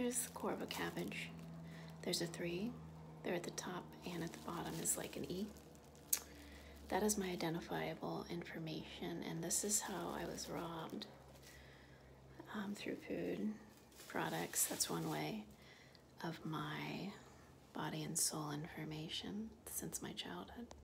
Here's the core of a cabbage. There's a three. There at the top and at the bottom is like an E. That is my identifiable information, and this is how I was robbed um, through food products. That's one way of my body and soul information since my childhood.